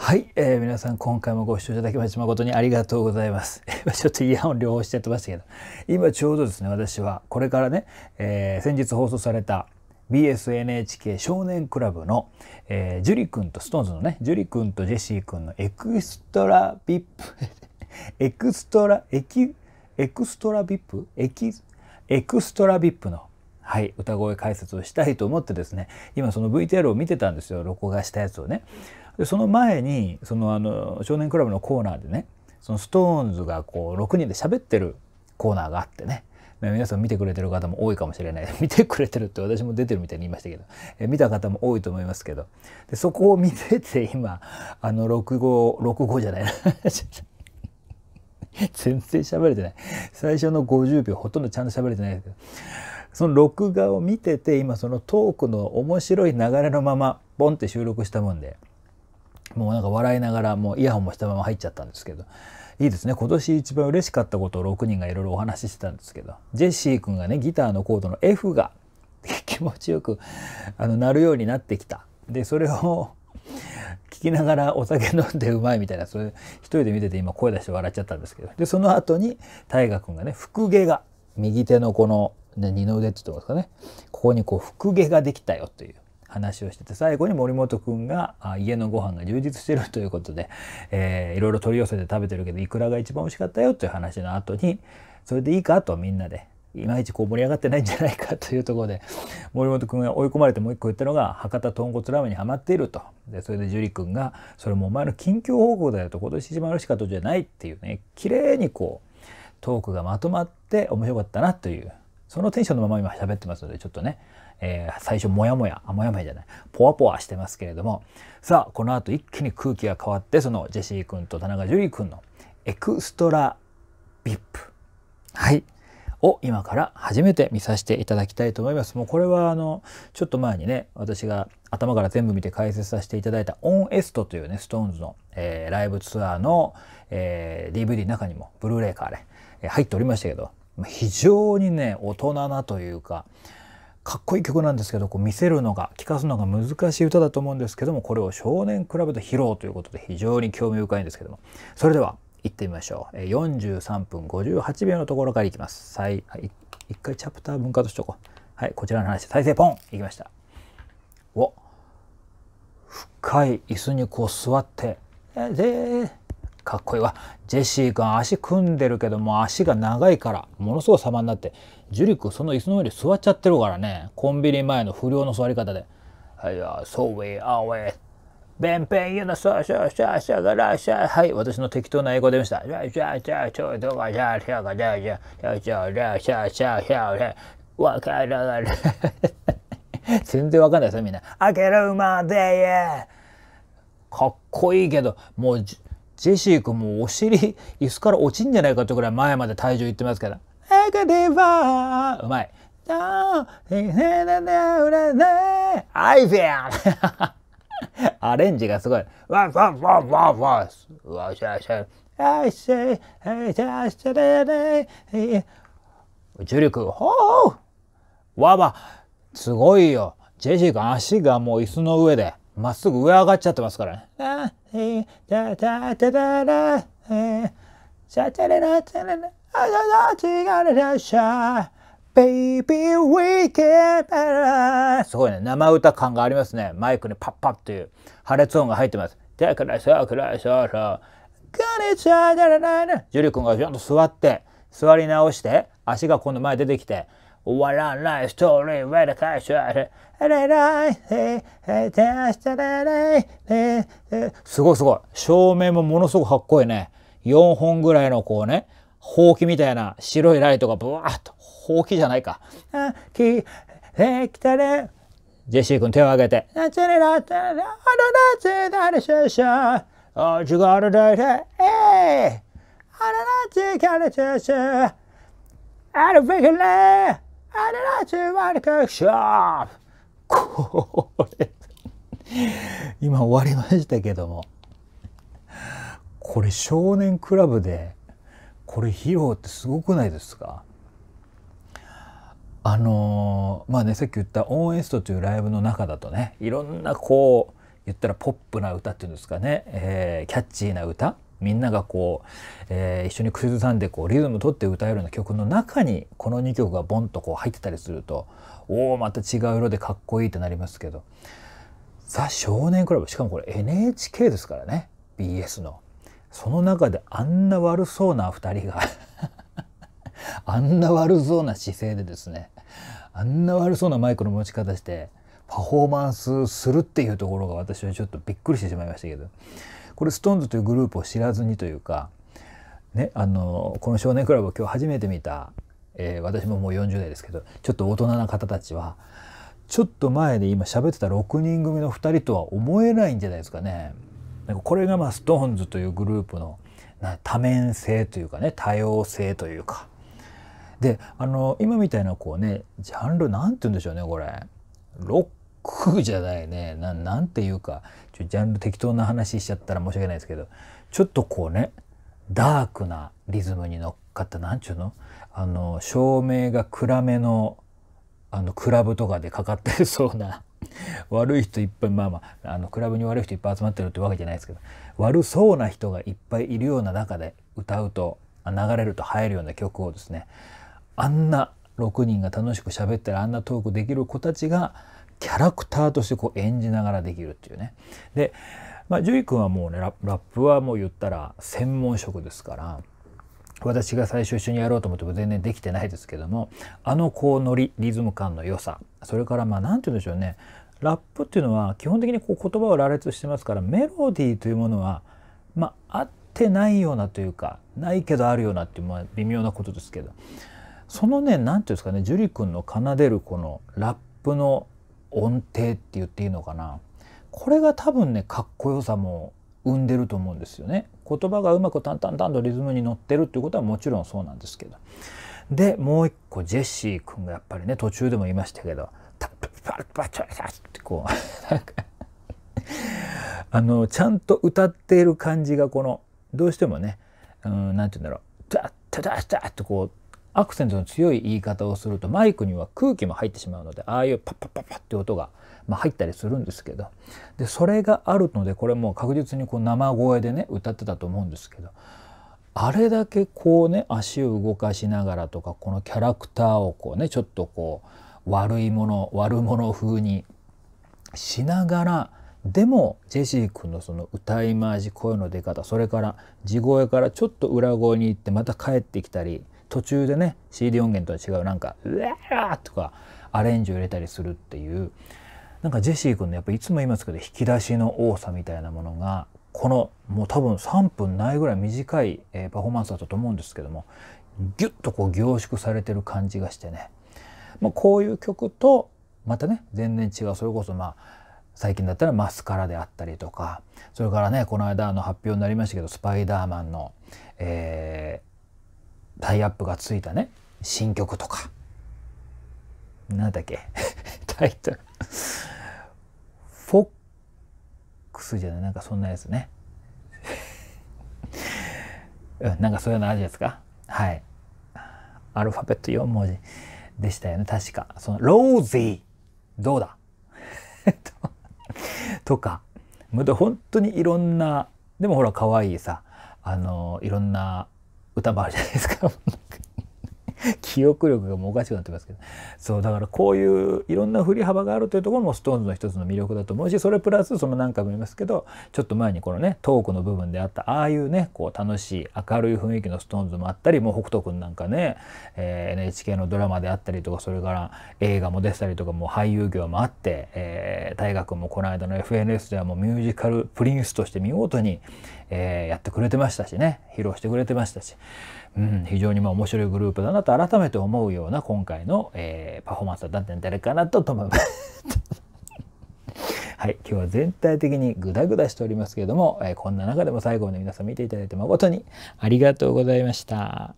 はい、えー、皆さん今回もご視聴いただきまして誠にありがとうございます。ちょっとイヤホン両方してやってましたけど、今ちょうどですね、私はこれからね、えー、先日放送された BSNHK 少年クラブの、えー、ジュリ君と SixTONES のね、ジュリ君とジェシー君の EXTRA VIP、EXTRA、エキ、 EXTRA VIP？エキ、 EXTRA VIP のはい、歌声解説をしたいと思ってですね今その VTR を見てたんですよ録画したやつをね。でその前にそのあの少年クラブのコーナーでねそのストーンズがこう6人で喋ってるコーナーがあってね。皆さん見てくれてる方も多いかもしれない。見てくれてるって私も出てるみたいに言いましたけど。え見た方も多いと思いますけど。でそこを見てて今あの6号6号じゃない。な 全然喋れてない。最初の50秒ほとんどちゃんと喋れてないですけど。その録画を見てて今そのトークの面白い流れのままボンって収録したもんで。もうなんか笑いながらもうイヤホンもしたまま入っちゃったんですけど。いいですね。今年一番嬉しかったことを6人がいろいろお話ししてたんですけど。ジェシー君がねギターのコードの F が 気持ちよくあの鳴るようになってきた。でそれを聞きながらお酒飲んでうまいみたいなそれ一人で見てて今声出して笑っちゃったんですけど。でその後に大河君がね腹毛が右手のこのね、二の腕って言ってますかね。ここにこう腹毛ができたよという。話をしてて最後に森本君が家のご飯が充実してるということで、えー、いろいろ取り寄せて食べてるけどいくらが一番美味しかったよという話の後にそれでいいかとみんなでいまいちこう盛り上がってないんじゃないかというところで森本君が追い込まれてもう一個言ったのが博多豚骨ラーメンにはまっていると。でそれで樹里君が「それもお前の近況報告だよ」と今年一番嬉しかったじゃないっていうね綺麗にこうトークがまとまって面白かったなというそのテンションのまま今喋ってますのでちょっとね、えー、最初モヤモヤあモヤモヤじゃない。ポワポワしてますけれども。さあこの後一気に空気が変わってそのジェシー君と田中樹君の EXTRA VIP。はい。を今から初めて見させていただきたいと思います。もうこれはあのちょっと前にね私が頭から全部見て解説させていただいた on eST というね SixTONES の、えー、ライブツアーの、えー、DVD の中にもブルーレイかあれ、えー、入っておりましたけど非常にね大人なというかかっこいい曲なんですけどこう見せるのが聴かすのが難しい歌だと思うんですけどもこれを少年クラブで披露ということで非常に興味深いんですけども。それでは行ってみましょう。43分58秒のところからいきます。はい、一回チャプター分割しとこう。はいこちらの話再生ポン!いきました。お深い椅子にこう座ってでかっこいいわジェシー君足組んでるけども足が長いからものすごい様になってジュリ君その椅子の上で座っちゃってるからねコンビニ前の不良の座り方で「はいやそうウェイアウェイ」べんぺんのそうそうそうそうがらっ。はい、私の適当な英語でました。じゃじゃじゃちょどがじゃしゃがじゃじゃじゃじゃじゃしゃしゃしゃわからがる。全然わかんないですよみんな。開けるまでかっこいいけどもうジェシー君もお尻 椅子から落ちんじゃないかってぐらい前まで体重いってますけど。うまい。アイフェアレンジがすごい。わわわわわわしゃしゃ。I say, hey, just a day. 重力、ほうわば、すごいよ。ジェシー君足がもう椅子の上で。まっすぐ上上がっちゃってますからね。すごいね生歌感がありますねマイクにパッパッという破裂音が入ってますだからそうからそうそうジュリ君がちゃんと座って座り直して足が今度前出てきて笑わらないストーリーウェルカシュすごいすごい。照明もものすごくかっこいいね。4本ぐらいのこうね、ほうきみたいな白いライトがブワーッと、ほうきじゃないか。あき、え、来たね。ジェシー君手を挙げて。あ、違うだいて、えい。あららちからちゃしゃ。あらべかれ。あららちわりかしゃ。これ。今終わりましたけども。これ少年クラブでこれ披露ってすごくないですか？あのまあねさっき言ったオンエストというライブの中だとねいろんなこう言ったらポップな歌っていうんですかね、えー、キャッチーな歌。みんながこう、えー、一緒に口ずさんでこうリズム取って歌えるような曲の中にこの2曲がボンとこう入ってたりするとおおまた違う色でかっこいいってなりますけど「ザ少年クラブ」しかもこれ NHK ですからね BS の。その中であんな悪そうな2人が あんな悪そうな姿勢でですねあんな悪そうなマイクの持ち方してパフォーマンスするっていうところが私はちょっとびっくりしてしまいましたけどこれ SixTONES というグループを知らずにというか、ね、あのこの「少年クラブ」を今日初めて見た、えー、私ももう40代ですけどちょっと大人な方たちはちょっと前で今喋ってた6人組の2人とは思えないんじゃないですかね。なんかこれがまあ SixTONES というグループの多面性というかね多様性というかであの今みたいなこうねジャンルなんて言うんでしょうねこれロックじゃないね。ななんていうかちょジャンル適当な話しちゃったら申し訳ないですけどちょっとこうねダークなリズムに乗っかったなんちゅうの？あの照明が暗めのあのクラブとかでかかってそうな悪い人いっぱいまあまああのクラブに悪い人いっぱい集まってるってわけじゃないですけど悪そうな人がいっぱいいるような中で歌うと流れると入るような曲をですねあんな6人が楽しく喋ったらあんなトークできる子たちがキャラクターとしてこう演じながらできるっていうね。で、まあ、ジュイ君はもうねラップはもう言ったら専門職ですから私が最初一緒にやろうと思っても全然できてないですけどもあのこうノリリズム感の良さそれからまあ何て言うんでしょうねラップっていうのは基本的にこう言葉を羅列してますからメロディーというものはまああってないようなというかないけどあるようなっていうまあ微妙なことですけどそのね何て言うんですかね樹里君の奏でるこのラップの音程って言っていいのかな？これが多分ねかっこよさも生んでると思うんですよね。言葉がうまく淡々とリズムに乗ってるっていうことはもちろんそうなんですけど。でもう一個ジェシー君がやっぱりね途中でも言いましたけど「タッパッパッパッチャチャ」ってこうなんかあのちゃんと歌っている感じがこのどうしてもねうんなんて言うんだろう「タッタタッタッ」ってこうアクセントの強い言い方をするとマイクには空気も入ってしまうのでああいうパッパッパッパッって音が、ま、入ったりするんですけど。でそれがあるのでこれも確実にこう生声でね歌ってたと思うんですけどあれだけこうね足を動かしながらとかこのキャラクターをこうねちょっとこう悪いもの悪者風にしながらでもジェシー君のその歌い回し声の出方それから地声からちょっと裏声に行ってまた帰ってきたり途中でね CD 音源とは違うなんか「うわー!」とかアレンジを入れたりするっていうなんかジェシー君のやっぱいつも言いますけど引き出しの多さみたいなものがこのもう多分3分ないぐらい短い、えー、パフォーマンスだったと思うんですけどもギュッとこう凝縮されてる感じがしてね、まあ、こういう曲とまたね全然違うそれこそまあ最近だったらマスカラであったりとかそれからねこの間の発表になりましたけどスパイダーマンの、えタイアップがついたね。新曲とか。なんだっけ。タイトル。フォックスじゃない。なんかそんなやつね。うんなんかそういうのあるじゃないですか。はい。アルファベット4文字でしたよね。確か。そのローゼー。どうだ？とか。本当にいろんな。でもほら可愛いさ。あのいろんな歌もあるじゃないですか。記憶力がもうおかしくなってますけどそうだからこういういろんな振り幅があるというところも SixTONES の一つの魅力だと思うしそれプラスその何回も言いますけどちょっと前にこのねトークの部分であったああいうねこう楽しい明るい雰囲気の SixTONES もあったりもう北斗君なんかね、えー、NHK のドラマであったりとかそれから映画も出てたりとかもう俳優業もあって、えー、大学もこの間の FNS ではもうミュージカルプリンスとして見事に、えー、やってくれてましたしね披露してくれてましたし。うん、非常にまあ面白いグループだなと改めて思うような今回の、えー、パフォーマンスだったんじゃないかなと思います。はい、今日は全体的にグダグダしておりますけれども、えー、こんな中でも最後まで皆さん見ていただいて誠にありがとうございました。